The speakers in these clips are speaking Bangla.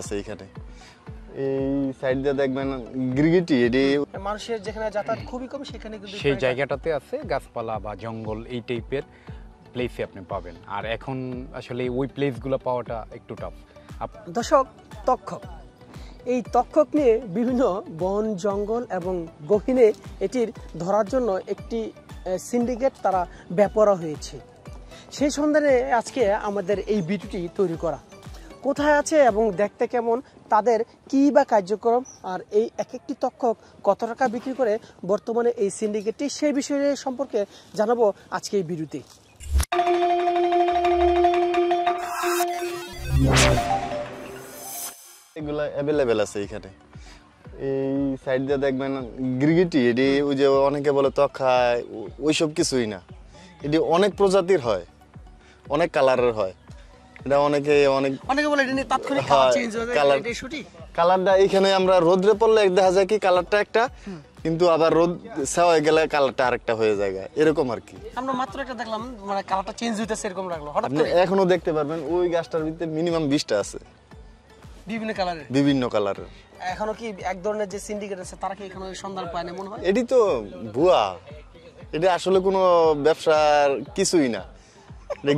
আছে এখানে এই সাইড দিয়ে দেখবেন গিরগিটি এটি মানুষের যেখানে যাতায়াত খুবই কম সেখানে কিন্তু সেই জায়গাটাতে আছে গাছপালা বা জঙ্গল এই টাইপের প্লেসে আপনি পাবেন। আর এখন আসলে ওই প্লেসগুলো পাওয়াটা একটু টাফ দর্শক তক্ষক এই তক্ষক নিয়ে বিভিন্ন বন জঙ্গল এবং গহীনে এটির ধরার জন্য একটি সিন্ডিকেট তারা ব্যাপারা হয়েছে। সেই সন্ধানে আজকে আমাদের এই ভিডিওটি তৈরি করা। কোথায় আছে এবং দেখতে কেমন, তাদের কী বা কার্যক্রম, আর এই এক একটি তক্ষক কত টাকা বিক্রি করে বর্তমানে এই সিন্ডিকেটটি সেই বিষয়ে সম্পর্কে জানাব আজকে এই ভিডিওতে। এগুলা অ্যাভেলেবেল আছে এখানে। এই সাইড দিয়ে দেখবেন, গিরগিটি, এটি ওই যে অনেকে বলে তখায় ওইসব কিছুই না। এটি অনেক প্রজাতির হয়, অনেক কালারের হয়। এটা অনেকে অনেক অনেকে বলে এটা নিয়ে তাৎক্ষণিক হ্যাঁ, কালার চেঞ্জ হয়ে যায় এটাই সঠিক। কালারটা এখানে আমরা রোদ্রে পড়লে এক দেখা যায় কি কালারটা একটা কিন্তু আবার রোদ হয়ে গেলে কালারটা আরেকটা হয়ে যায় এরকম আর কি। আমরা মাত্র একটা দেখলাম মানে কালারটা চেঞ্জ হইতেছে এরকম লাগল হঠাৎ আপনি এখনও দেখতে পারবেন ওই গাছটার ভিতরে মিনিমাম বিশটা আছে। বিভিন্ন কালারের বিভিন্ন কালারের এখনও কি এক ধরনের যে সিন্ডিকেট আছে তারা কি এখনও সন্ধান পায় না মনে হয়? এটি তো ভুয়া। এটা আসলে কোনো ব্যবসার কিছুই না। এটা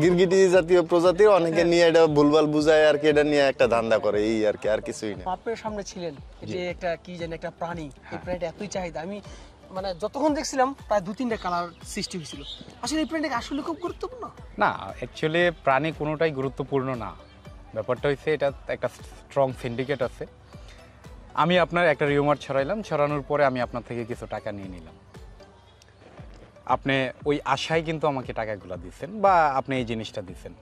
গিরগিটি জাতীয় প্রজাতির অনেকে নিয়ে এটা ভুলভাল বুঝায় আর কি এটা নিয়ে একটা ধান্দা করে এই আর কি আর কিছুই না। আপনার সামনে ছিলেন যে একটা কি জানি একটা প্রাণী হ্যাঁ। এই প্রাণীটা এতই চাহিদা। আমি মানে যতক্ষণ দেখছিলাম প্রায় দু তিনটা কালার সৃষ্টি হয়েছিল। আসলে এই প্রাণীটা আসলে খুব গুরুত্বপূর্ণ? না অ্যাকচুয়ালি প্রাণী কোনোটাই গুরুত্বপূর্ণ না। ব্যাপারটা হচ্ছে এটা একটা স্ট্রং সিন্ডিকেট আছে। আমি আপনার একটা রিউমার ছড়াইলাম ছড়ানোর পরে আমি আপনার থেকে কিছু টাকা নিয়ে নিলাম। আপনি ওই আশায় কিন্তু আমাকে টাকাগুলো দিচ্ছেন বা আপনি এই জিনিসটা দিচ্ছেন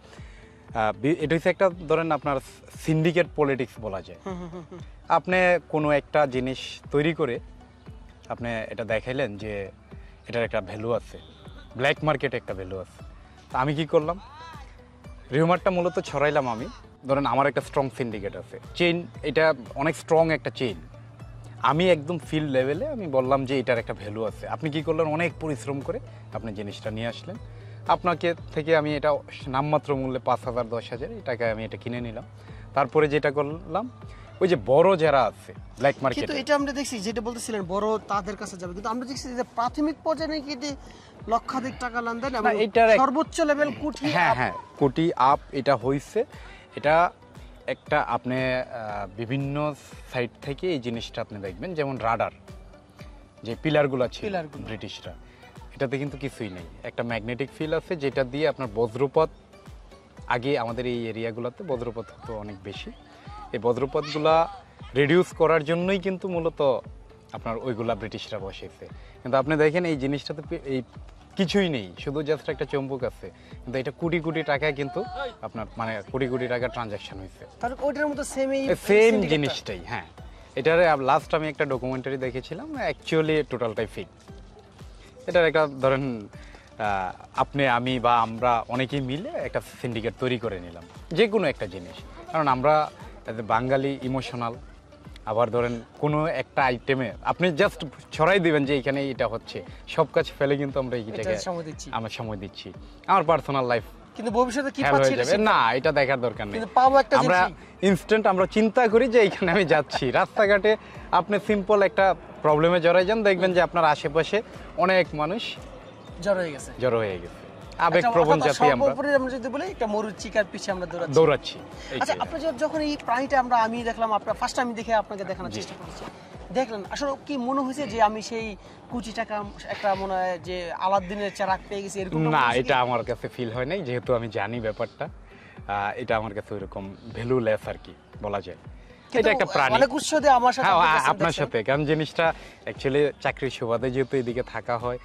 এটা হচ্ছে একটা ধরেন আপনার সিন্ডিকেট পলিটিক্স বলা যায়। আপনি কোনো একটা জিনিস তৈরি করে আপনি এটা দেখাইলেন যে এটার একটা ভ্যালু আছে। ব্ল্যাক মার্কেটে একটা ভ্যালু আছে। তা আমি কি করলাম? রিউমারটা মূলত ছড়াইলাম আমি। ধরেন আমার একটা স্ট্রং সিন্ডিকেট আছে। চেইন এটা অনেক স্ট্রং একটা চেইন আমি একদম ফিল্ড লেভেলে আমি বললাম যে এটার একটা ভ্যালু আছে। আপনি কি করলেন? অনেক পরিশ্রম করে আপনি জিনিসটা নিয়ে আসলেন। আপনাকে থেকে আমি এটা নামমাত্র মূল্যে পাঁচ হাজার দশ হাজার এই টাকায় আমি এটা কিনে নিলাম। তারপরে যেটা করলাম ওই যে বড় যারা আছে ব্ল্যাক কিন্তু মার্কেটে এটা আমরা দেখছি যেটা বলতেছিলেন বড় তাদের কাছে যাবে। কিন্তু আমরা দেখছি যে প্রাথমিক পর্যায়ে নাকি এটি লক্ষাধিক টাকা লেনদেন এবং এটার সর্বোচ্চ লেভেল কোটি হ্যাঁ হ্যাঁ কোটি আপ এটা হয়েছে এটা একটা আপনি বিভিন্ন সাইড থেকে এই জিনিসটা আপনি দেখবেন যেমন রাডার যে পিলারগুলো ছিল পিলারগুলো। ব্রিটিশরা। এটাতে কিন্তু কিছুই নেই। একটা ম্যাগনেটিক ফিল আছে যেটা দিয়ে আপনার বজ্রপথ আগে আমাদের এই এরিয়াগুলোতে বজ্রপথ হতো অনেক বেশি। এই বজ্রপথগুলা রিডিউস করার জন্যই কিন্তু মূলত আপনার ওইগুলা ব্রিটিশরা বসেছে কিন্তু আপনি দেখেন এই জিনিসটাতে এই কিছুই নেই শুধু জাস্ট একটা চম্বুক আছে। কিন্তু এটা কোটি কোটি টাকায় কিন্তু আপনার মানে কোটি কোটি টাকা ট্রানজাকশন হয়েছে। তাহলে ওইটার মতো সেম এই সেম জিনিসটাই হ্যাঁ। এটার লাস্ট আমি একটা ডকুমেন্টারি দেখেছিলাম অ্যাকচুয়ালি টোটালটাই ফিক এটার একটা ধরেন আপনি আমি বা আমরা অনেকেই মিলে একটা সিন্ডিকেট তৈরি করে নিলাম যে কোনো একটা জিনিস। কারণ আমরা বাঙালি ইমোশনাল আবার ধরেন কোনো একটা আইটেমে আপনি জাস্ট ছড়াই দিবেন যে এখানে এটা হচ্ছে। সব কাজ ফেলে কিন্তু আমরা এই এটাতে জায়গায় সময় দিচ্ছি। আমরা সময় দিচ্ছি। আমার পার্সোনাল লাইফ কিন্তু ভবিষ্যতে কি পাচ্ছি না এটা দেখার দরকার নেই। কিন্তু পাবো একটা আমরা ইনস্ট্যান্ট আমরা চিন্তা করি যে এইখানে আমি যাচ্ছি। রাস্তাঘাটে আপনি সিম্পল একটা প্রবলেমে জড়াই যান দেখবেন যে আপনার আশেপাশে অনেক মানুষ জড়ো হয়ে গেছে। জড়ো হয়ে গেছে। আবেগ একটা- প্রবণ অর্থাৎ জাতি আমরা। আমরা যদি বলি একটা মরুর চিকার আমরা দৌড়াচ্ছি। দৌড়াচ্ছি আচ্ছা আপনি যখন এই প্রাণীটা আমরা আমি দেখলাম আপনার ফার্স্ট আমি দেখে আপনাকে দেখানোর চেষ্টা করেছি। দেখলেন আসলে কি মনে হয়েছে যে আমি সেই কোটি টাকা একটা মনে হয় যে আলাদিনের চারাক পেয়ে গেছি এরকম না এটা আমার কাছে ফিল হয় নাই যেহেতু আমি জানি ব্যাপারটা। এটা আমার কাছে ওইরকম ভ্যালুলেস আর কি বলা যায়। এটা একটা প্রাণী। অনেক উৎস দিয়ে আমার সাথে হ্যাঁ আপনার সাথে কারণ জিনিসটা অ্যাকচুয়ালি চাকরির সুবাদে যেহেতু এদিকে থাকা হয়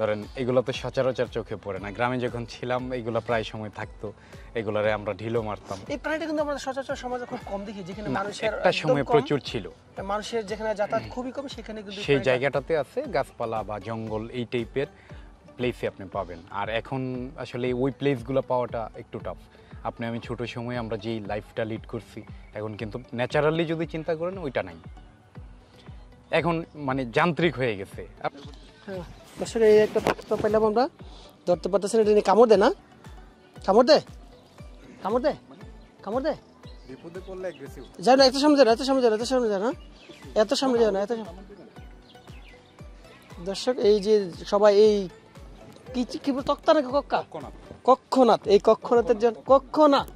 ধরেন এগুলো তো সচরাচর চোখে পড়ে না। গ্রামে যখন ছিলাম এগুলো প্রায় সময় থাকতো। এগুলারে আমরা ঢিলো মারতাম। এই প্রাণীটা কিন্তু আমরা সচরাচর সমাজে খুব কম দেখি যেখানে মানুষের একটা সময় প্রচুর ছিল। মানুষের যেখানে যাতায়াত খুবই কম সেখানে কিন্তু সেই জায়গাটাতে আছে গাছপালা বা জঙ্গল এই টাইপের প্লেসে আপনি পাবেন। আর এখন আসলে ওই প্লেসগুলো পাওয়াটা একটু টাফ আপনি আমি ছোট সময়ে আমরা যেই লাইফটা লিড করছি এখন কিন্তু ন্যাচারালি যদি চিন্তা করেন ওইটা নাই। এখন মানে যান্ত্রিক হয়ে গেছে। হ্যাঁ, এই একটা তথ্য পেলাম আমরা। ধরতে পারতেছেন এটা নিয়ে কামড় দে না। কামড় দে। কামড় দে। কামড় দে। বিপদে পড়লে অ্যাগ্রেসিভ যাও না এত সামনে যাও না এত সামনে যাও না এত সামনে যাও না। এত সামনে যাও না এত দর্শক এই যে সবাই এই কি কি তক্তা নাকি কক্কা? কক্ষনাথ। এই কক্ষনাথের জন্য কক্ষনাথ।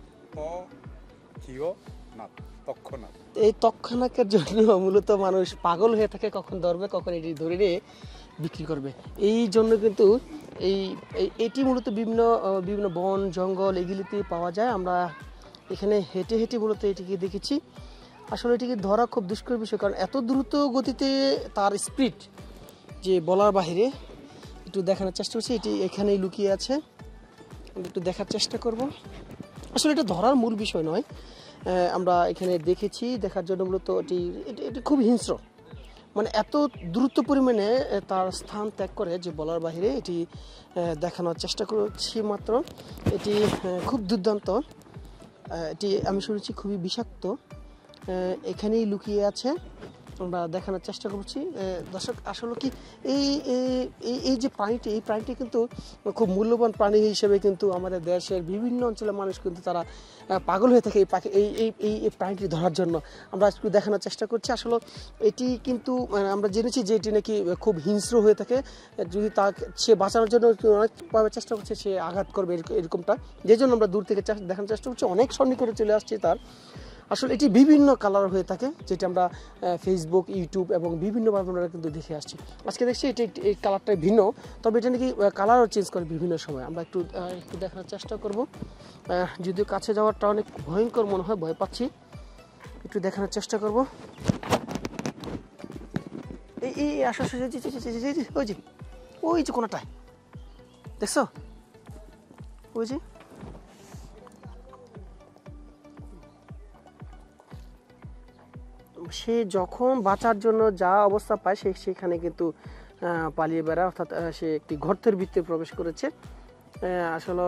না তক্ষনাথ। এই তৎক্ষণাকের জন্য মূলত মানুষ পাগল হয়ে থাকে, কখন ধরবে, কখন এটি ধরে নিয়ে বিক্রি করবে। এই জন্য কিন্তু এই এটি মূলত বিভিন্ন বিভিন্ন বন, জঙ্গল এগুলিতে পাওয়া যায়। আমরা এখানে হেঁটে হেঁটে মূলত এটিকে দেখেছি। আসলে এটিকে ধরা খুব দুষ্কর বিষয়, কারণ এত দ্রুত গতিতে তার স্পিড যে বলার বাহিরে, একটু দেখানোর চেষ্টা করছি। এটি এখানেই লুকিয়ে আছে। একটু দেখার চেষ্টা করব। আসলে এটা ধরার মূল বিষয় নয়। আমরা এখানে দেখেছি, দেখার জন্য মূলত এটি এটি খুব হিংস্র। মানে এত দ্রুত পরিমাণে তার স্থান ত্যাগ করে যে বলার বাহিরে এটি দেখানোর চেষ্টা করছি মাত্র। এটি খুব দুর্দান্ত। এটি আমি শুনেছি খুবই বিষাক্ত। এখানেই লুকিয়ে আছে। আমরা দেখানোর চেষ্টা করছি। দর্শক, আসলে কি এই এই- যে প্রাণীটি, এই প্রাণীটি কিন্তু খুব মূল্যবান প্রাণী হিসেবে কিন্তু আমাদের দেশের বিভিন্ন অঞ্চলের মানুষ কিন্তু তারা পাগল হয়ে থাকে এই পাখি, এই এই এই প্রাণীটি ধরার জন্য। আমরা একটু দেখানোর চেষ্টা করছি। আসলে এটি কিন্তু আমরা জেনেছি যে এটি নাকি খুব হিংস্র হয়ে থাকে। যদি তা সে বাঁচানোর জন্য অনেকভাবে চেষ্টা করছে, সে আঘাত করবে এরকমটা। যে জন্য আমরা দূর থেকে দেখানোর চেষ্টা করছি। অনেক সন্নিকটে চলে আসছে তার। আসলে এটি বিভিন্ন কালার হয়ে থাকে, যেটা আমরা ফেসবুক ইউটিউব এবং বিভিন্নভাবে আমরা কিন্তু দেখে আসছি। আজকে দেখছি এটি এই কালারটা ভিন্ন, তবে এটা নাকি কালারও চেঞ্জ করে বিভিন্ন সময়। আমরা একটু একটু দেখানোর চেষ্টা করব। যদিও কাছে যাওয়ারটা অনেক ভয়ঙ্কর মনে হয়, ভয় পাচ্ছি। একটু দেখানোর চেষ্টা করব। এই এই ওই যে ওই যে কোনটায়। দেখছ? ওই যে সে যখন বাঁচার জন্য যা অবস্থা পায়, সে সেখানে কিন্তু পালিয়ে বেড়ায়। অর্থাৎ সে একটি গর্তের ভিতরে প্রবেশ করেছে। আসলে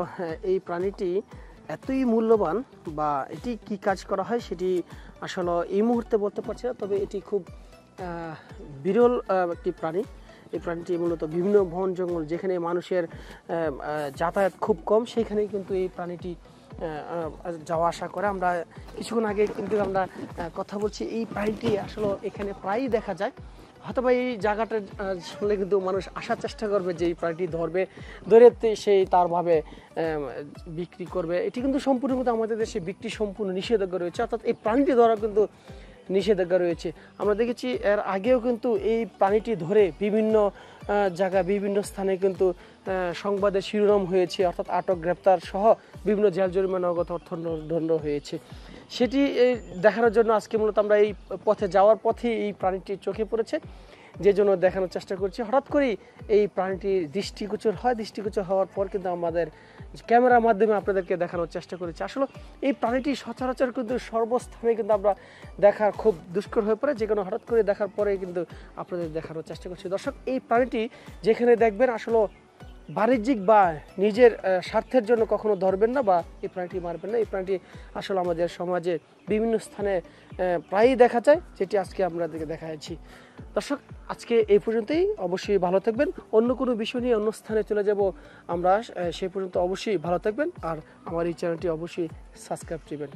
এই প্রাণীটি এতই মূল্যবান বা এটি কি কাজ করা হয় সেটি আসলে এই মুহূর্তে বলতে পারছি না, তবে এটি খুব বিরল একটি প্রাণী। এই প্রাণীটি মূলত বিভিন্ন বন জঙ্গল যেখানে মানুষের যাতায়াত খুব কম, সেখানে কিন্তু এই প্রাণীটি যাওয়া আসা করে। আমরা কিছুক্ষণ আগে কিন্তু আমরা কথা বলছি, এই প্রাণীটি আসলে এখানে প্রায়ই দেখা যায়। হয়তো বা এই জায়গাটা শুনলে কিন্তু মানুষ আসার চেষ্টা করবে যে এই প্রাণীটি ধরবে, ধরে সেই তারভাবে বিক্রি করবে। এটি কিন্তু সম্পূর্ণ কিন্তু আমাদের দেশে বিক্রি সম্পূর্ণ নিষেধাজ্ঞা রয়েছে। অর্থাৎ এই প্রাণীটি ধরা কিন্তু নিষেধাজ্ঞা রয়েছে। আমরা দেখেছি এর আগেও কিন্তু এই পানিটি ধরে বিভিন্ন জায়গা বিভিন্ন স্থানে কিন্তু সংবাদে সংবাদের শিরোনাম হয়েছে, অর্থাৎ আটক, গ্রেপ্তার সহ বিভিন্ন জেল, জরিমানা অর্থ অর্থদণ্ড হয়েছে। সেটি দেখানোর জন্য আজকে মূলত আমরা এই পথে যাওয়ার পথে এই প্রাণীটি চোখে পড়েছে। যে জন্য দেখানোর চেষ্টা করছি। হঠাৎ করেই এই প্রাণীটি দৃষ্টিগোচর হয়। দৃষ্টিগোচর হওয়ার পর কিন্তু আমাদের ক্যামেরার মাধ্যমে আপনাদেরকে দেখানোর চেষ্টা করেছি। আসলে এই প্রাণীটি সচরাচর কিন্তু সর্বস্থানে কিন্তু আমরা দেখার খুব দুষ্কর হয়ে পড়ে। যে কোনো হঠাৎ করে দেখার পরে কিন্তু আপনাদের দেখানোর চেষ্টা করছি। দর্শক, এই প্রাণীটি যেখানে দেখবেন, আসলে বাণিজ্যিক বা নিজের স্বার্থের জন্য কখনো ধরবেন না বা এই প্রাণীটি মারবেন না। এই প্রাণীটি আসলে আমাদের সমাজে বিভিন্ন স্থানে প্রায়ই দেখা যায়, যেটি আজকে আপনাদেরকে দেখাচ্ছি। দর্শক, আজকে এই পর্যন্তই। অবশ্যই ভালো থাকবেন। অন্য কোনো বিষয় নিয়ে অন্য স্থানে চলে যাব আমরা সেই পর্যন্ত অবশ্যই ভালো থাকবেন। আর আমার এই চ্যানেলটি অবশ্যই সাবস্ক্রাইব দিবেন